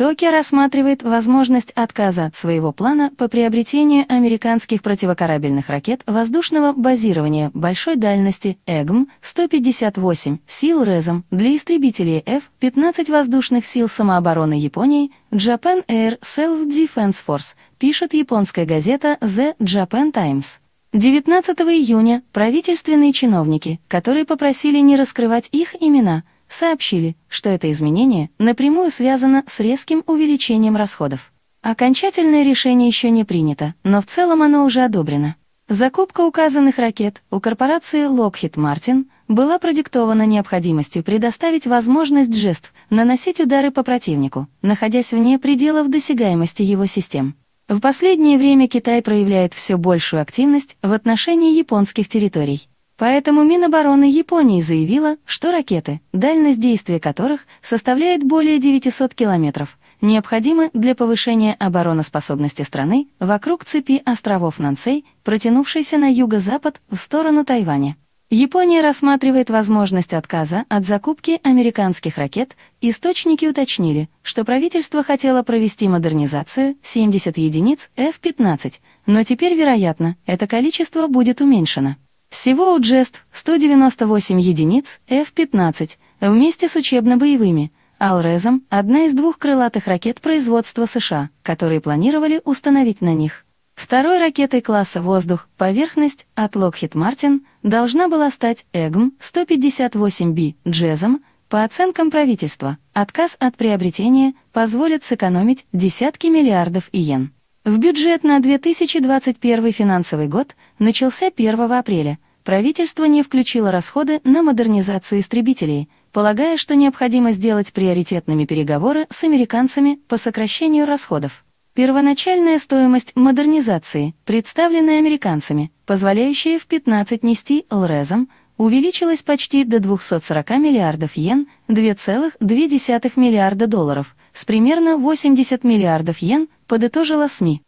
Токио рассматривает возможность отказа от своего плана по приобретению американских противокорабельных ракет воздушного базирования большой дальности ЭГМ-158 сил РЭЗом для истребителей F-15 воздушных сил самообороны Японии Japan Air Self-Defense Force, пишет японская газета The Japan Times. 19 июня правительственные чиновники, которые попросили не раскрывать их имена, сообщили, что это изменение напрямую связано с резким увеличением расходов. Окончательное решение еще не принято, но в целом оно уже одобрено. Закупка указанных ракет у корпорации Lockheed Martin была продиктована необходимостью предоставить возможность жеств наносить удары по противнику, находясь вне пределов досягаемости его систем. В последнее время Китай проявляет все большую активность в отношении японских территорий. Поэтому Минобороны Японии заявила, что ракеты, дальность действия которых составляет более 900 километров, необходимы для повышения обороноспособности страны вокруг цепи островов Нансей, протянувшейся на юго-запад в сторону Тайваня. Япония рассматривает возможность отказа от закупки американских ракет. Источники уточнили, что правительство хотело провести модернизацию 70 единиц F-15, но теперь, вероятно, это количество будет уменьшено. Всего у Джест 198 единиц F-15 вместе с учебно-боевыми. Алрезом – одна из двух крылатых ракет производства США, которые планировали установить на них. Второй ракетой класса «Воздух-поверхность» от Lockheed Martin должна была стать ЭГМ-158B Джезом. По оценкам правительства, отказ от приобретения позволит сэкономить десятки миллиардов иен. В бюджет на 2021 финансовый год начался 1 апреля. Правительство не включило расходы на модернизацию истребителей, полагая, что необходимо сделать приоритетными переговоры с американцами по сокращению расходов. Первоначальная стоимость модернизации, представленная американцами, позволяющая в 15 нести ЛРЭЗом, увеличилась почти до 240 миллиардов йен, 2,2 миллиарда долларов, с примерно 80 миллиардов йен, подытожила СМИ.